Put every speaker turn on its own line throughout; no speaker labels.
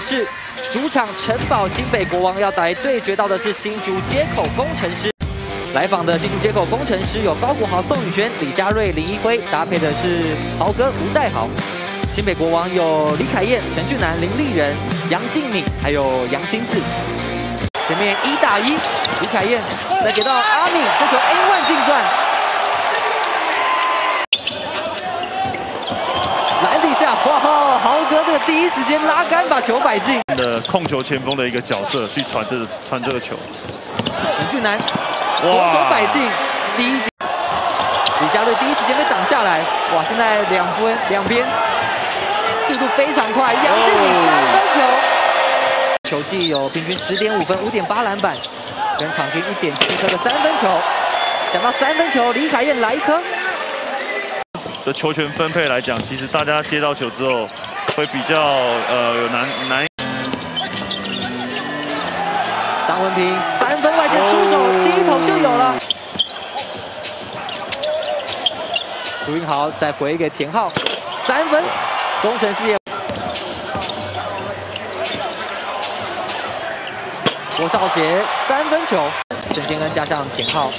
市，主场城堡新北国王要来对决到的是新竹接口工程师。来访的新竹接口工程师有高国豪、宋宇轩、李佳瑞、林一辉，搭配的是豪哥吴代豪。新北国王有李凯燕、陈俊南、林立人、杨敬敏，还有杨新志。前面一打一，李凯燕再给到阿敏，这球 A one 进钻。篮底下，哇，第一时间拉杆把球摆进。
的控球前锋的一个角色去传这个传这个球。
陈俊南。左手摆进第一节，李佳瑞第一时间被挡下来。哇，现在两分两边速度非常快。杨敬敏三分球，球技有平均十点五分，五点八篮板，跟场均一点七颗的三分球。讲到三分球，李凯燕来一颗。
这球权分配来讲，其实大家接到球之后会比较呃有难难。
张文平三分外线出手，第一投就有了。朱云豪再回给田浩，三分，工程师也。郭少杰三分球，陈建恩加上田浩，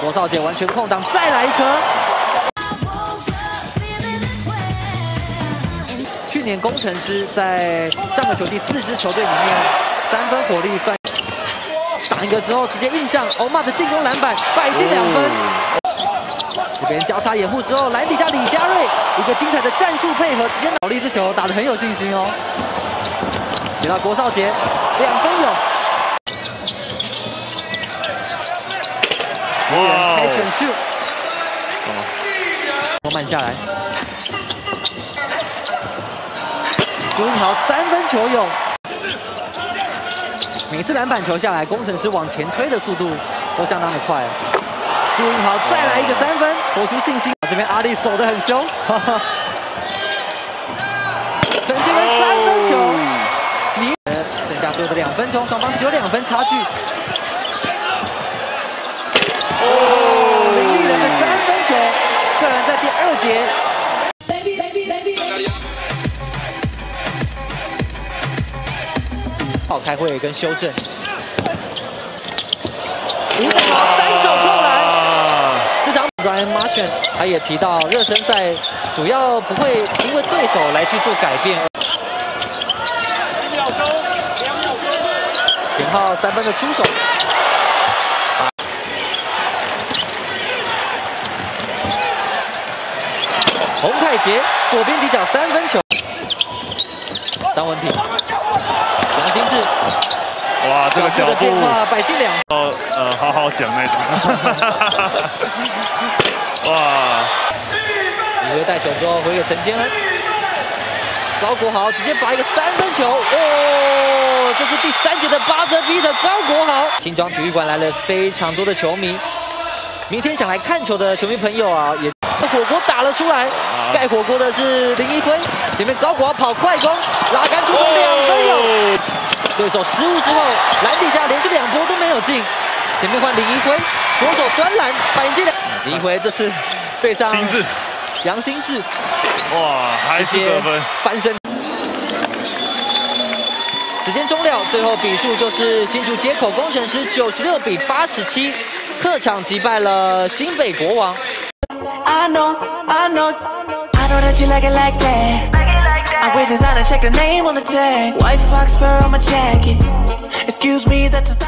郭少杰完全空档，再来一颗。去年工程师在上个球季四支球队里面。三分火力算打一个之后，直接印象欧玛的进攻篮板，摆进两分。这边交叉掩护之后，篮底下李佳瑞一个精彩的战术配合，直接脑力这球打得很有信心哦。给到郭少杰，两分有。哇！开选秀，哦，慢下来。朱云豪三分球有。每次篮板球下来，工程师往前推的速度都相当的快。朱云豪再来一个三分，投出信心。这边阿力守得很凶。陈俊恩三分球，你剩下最后的两分钟，双方只有两分差距。哦，林立人的三分球，个人在第二节。开会跟修正，吴德豪单手扣篮。这场 Brian Martian 他也提到，热身赛主要不会因为对手来去做改变。一秒钟，两秒钟。田浩三分的出手。洪泰杰左边底角三分球。张文平。杨金志，
哇，这个脚步，
摆进两，
哦呃，好好讲那种，哇，
李威带球之后回给陈坚恩，高国豪直接把一个三分球，哦，这是第三节的八折逼的高国豪。新庄体育馆来了非常多的球迷，明天想来看球的球迷朋友啊，也火锅打了出来，盖火锅的是林一辉，前面高国豪跑快攻，拉杆出手两分有。对手失误之后，篮底下连续两波都没有进。前面换林一辉，左手端篮反进的。林一辉这次对上杨新志，
哇，还是得分
翻身。时间终了，最后比数就是新竹接口工程师九十六比八十七，客场击败了新北国王。I
know, I know, I know that you like it like that. I
wear designer, check the name on the tag. White fox fur on my jacket. Excuse me, that's a